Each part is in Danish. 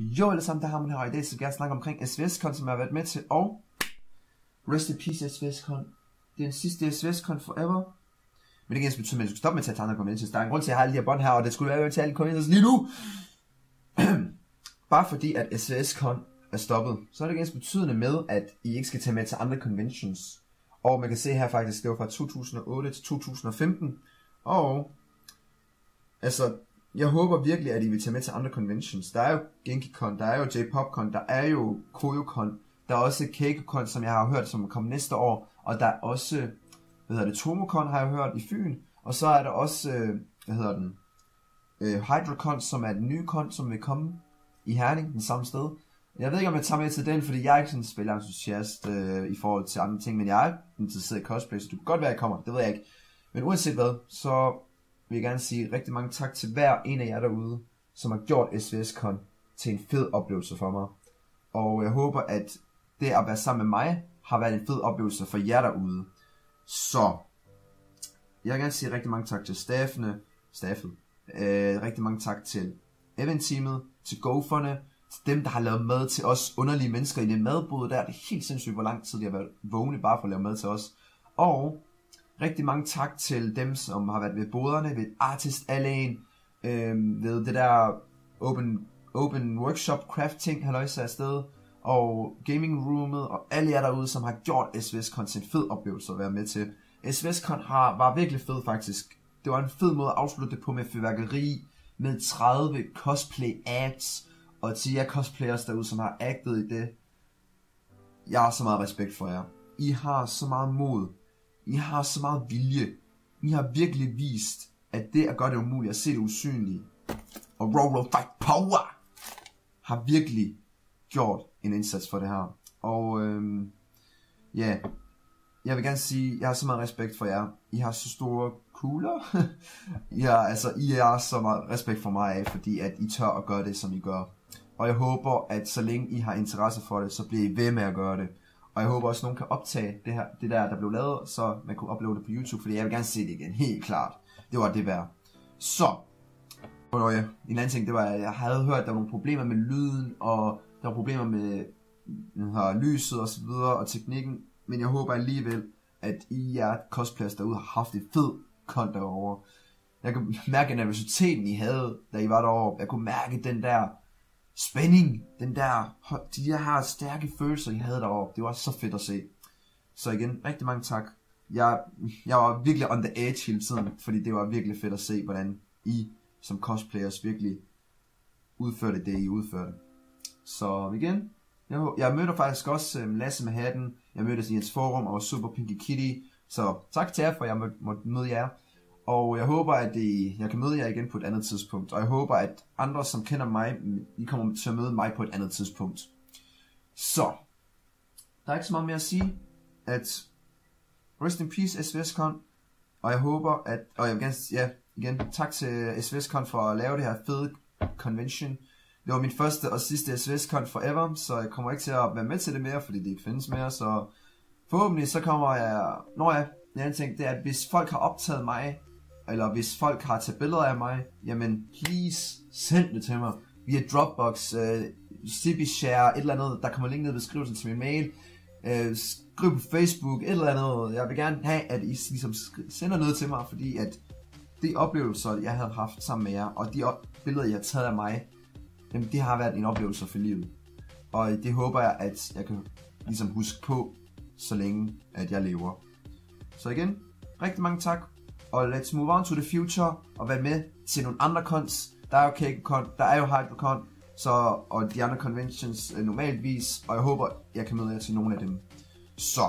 Jo alle sammen, der har man her, og i dag så skal jeg snakke omkring SVS-kon, som jeg har været med til, og Rest in Peace SVS-kon. Det er den sidste SVS-kon forever. Men det kan ikke betyde, at jeg skulle stoppe med at tage til andre conventions. Der er en grund til, at jeg har alle de her bånd her, og det skulle være til alle conventions lige nu. Bare fordi, at SVS-kon er stoppet, så er det ganske betydende med, at I ikke skal tage med til andre conventions. Og man kan se her faktisk, det var fra 2008 til 2015. Og altså, jeg håber virkelig, at I vil tage med til andre conventions. Der er jo GenkiCon, der er jo J-PopCon, der er jo KoyoCon, der er også KakeCon, som jeg har hørt, som kommer næste år, og der er også, hvad hedder det, TomoCon har jeg hørt i Fyn, og så er der også, øh, hvad hedder den, øh, HydroCon, som er den nye kon, som vil komme i Herning, den samme sted. Jeg ved ikke, om jeg tager med til den, fordi jeg er ikke sådan en spilentusiast øh, i forhold til andre ting, men jeg er interesseret i cosplay, så det kan godt være, at jeg kommer, det ved jeg ikke. Men uanset hvad, så vil jeg gerne sige rigtig mange tak til hver en af jer derude, som har gjort SVS-Con til en fed oplevelse for mig. Og jeg håber, at det at være sammen med mig, har været en fed oplevelse for jer derude. Så, jeg vil gerne sige rigtig mange tak til staffene, staffet. Øh, rigtig mange tak til eventteamet, til GoFerne, til dem, der har lavet mad til os underlige mennesker i det madbod der. Det er helt sindssygt, hvor lang tid de har været vågne bare for at lave mad til os. Og rigtig mange tak til dem, som har været ved boderne, ved Artist Allen, øh, ved det der open, open workshop crafting, halløjse afsted, og gaming roomet, og alle jer derude, som har gjort SVSCon til en fed oplevelse at være med til. SVSCon har, var virkelig fed faktisk. Det var en fed måde at afslutte det på med fyrværkeri, med 30 cosplay acts, og til jer cosplayers derude, som har actet i det. Jeg har så meget respekt for jer. I har så meget mod. I har så meget vilje. I har virkelig vist, at det at gøre det umuligt, at se det usynlige, og roll, roll, fight, power, har virkelig gjort en indsats for det her. Og øhm, ja, jeg vil gerne sige, jeg har så meget respekt for jer. I har så store kugler. ja, altså, I har så meget respekt for mig af, fordi at I tør at gøre det, som I gør. Og jeg håber, at så længe I har interesse for det, så bliver I ved med at gøre det. Og jeg håber også, at nogen kan optage det, her, det der, der blev lavet, så man kunne uploade det på YouTube, fordi jeg vil gerne se det igen, helt klart. Det var det værd. Så, og ja, en anden ting, det var, at jeg havde hørt, at der var nogle problemer med lyden, og der var problemer med her, lyset og så videre, og teknikken. Men jeg håber alligevel, at I er cosplayers derude har haft et fed kont derovre. Jeg kunne mærke nervøsiteten, I havde, da I var derovre. Jeg kunne mærke den der spænding, den der, de der her stærke følelser, I havde deroppe. Det var så fedt at se. Så igen, rigtig mange tak. Jeg, jeg var virkelig on the edge hele tiden, fordi det var virkelig fedt at se, hvordan I som cosplayers virkelig udførte det, I udførte. Så igen, jeg, jeg mødte faktisk også um, Lasse med hatten. Jeg mødte i hans forum og Super Pinky Kitty. Så tak til jer, for jeg må, måtte møde jer. Og jeg håber, at I, jeg kan møde jer igen på et andet tidspunkt. Og jeg håber, at andre, som kender mig, I kommer til at møde mig på et andet tidspunkt. Så, der er ikke så meget mere at sige, at rest in peace SVSCon. Og jeg håber, at, og jeg vil gerne, ja, igen, tak til SVSCon for at lave det her fede convention. Det var min første og sidste SVSCon forever, så jeg kommer ikke til at være med til det mere, fordi det ikke findes mere, så forhåbentlig så kommer jeg, når jeg, en anden ting, det er, at hvis folk har optaget mig, eller hvis folk har taget billeder af mig, jamen please send det til mig via Dropbox, uh, øh, Share, et eller andet, der kommer link ned i beskrivelsen til min mail, uh, skriv på Facebook, et eller andet. Jeg vil gerne have, at I ligesom sender noget til mig, fordi at de oplevelser, jeg havde haft sammen med jer, og de billeder, jeg har taget af mig, jamen det har været en oplevelse for livet. Og det håber jeg, at jeg kan ligesom huske på, så længe at jeg lever. Så igen, rigtig mange tak, og let's move on to the future, og være med til nogle andre cons. Der er jo KakeCon, der er jo HyperCon, så, og de andre conventions øh, normalvis, og jeg håber, jeg kan møde jer til nogle af dem. Så,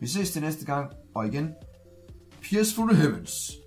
vi ses til næste gang, og igen, Pierce for the Heavens.